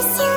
promise you.